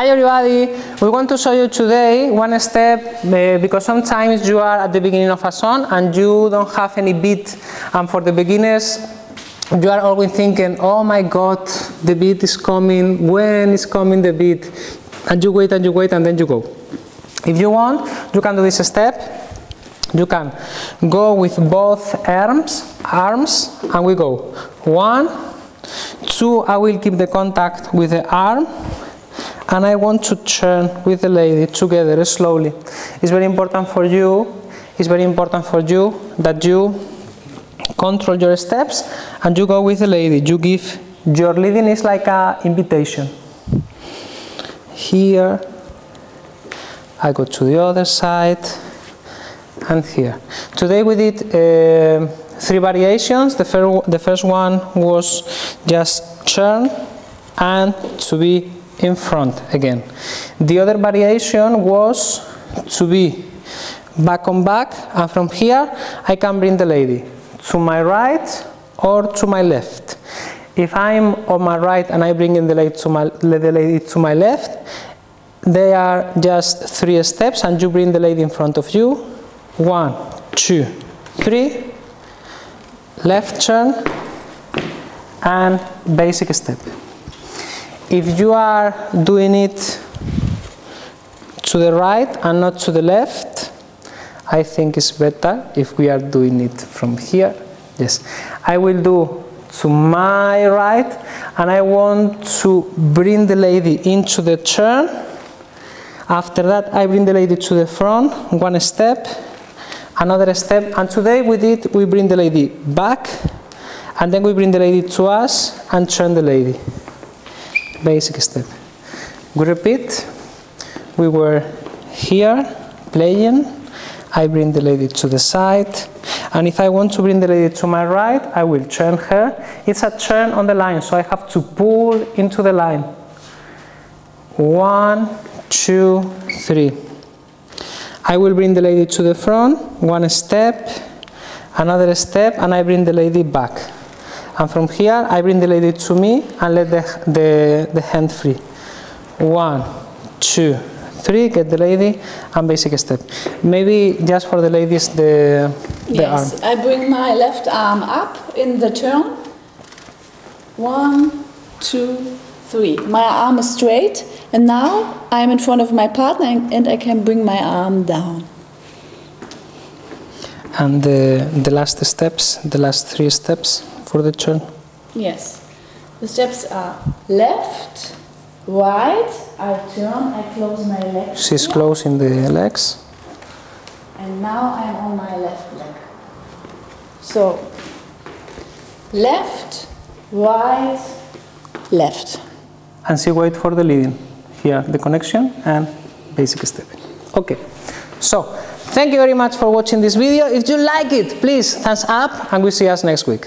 Hi everybody, we want to show you today one step uh, because sometimes you are at the beginning of a song and you don't have any beat. And for the beginners you are always thinking oh my god the beat is coming, when is coming the beat? And you wait and you wait and then you go. If you want you can do this step. You can go with both arms, arms and we go. One, two, I will keep the contact with the arm and I want to turn with the lady together slowly. It's very important for you, it's very important for you that you control your steps and you go with the lady. You give, your leading is like an invitation. Here, I go to the other side and here. Today we did uh, three variations. The, fir the first one was just turn and to be in front again. The other variation was to be back on back and from here I can bring the lady to my right or to my left. If I'm on my right and I bring in the lady to my, the lady to my left, they are just three steps and you bring the lady in front of you. One, two, three, left turn and basic step. If you are doing it to the right and not to the left, I think it's better if we are doing it from here. Yes, I will do to my right and I want to bring the lady into the turn. After that, I bring the lady to the front, one step, another step, and today we did, we bring the lady back, and then we bring the lady to us and turn the lady basic step. We repeat, we were here playing, I bring the lady to the side, and if I want to bring the lady to my right, I will turn her. It's a turn on the line, so I have to pull into the line. One, two, three. I will bring the lady to the front, one step, another step, and I bring the lady back. And from here, I bring the lady to me and let the, the, the hand free. One, two, three, get the lady, and basic step. Maybe just for the ladies, the, the yes, arm. I bring my left arm up in the turn. One, two, three. My arm is straight, and now I'm in front of my partner and I can bring my arm down. And the, the last steps, the last three steps for the turn? Yes. The steps are left, right, I turn, I close my legs. She's here, closing the legs. And now I'm on my left leg. So, left, right, left. And she wait for the leading. Here, the connection and basic step. Okay, so thank you very much for watching this video. If you like it, please thumbs up and we'll see us next week.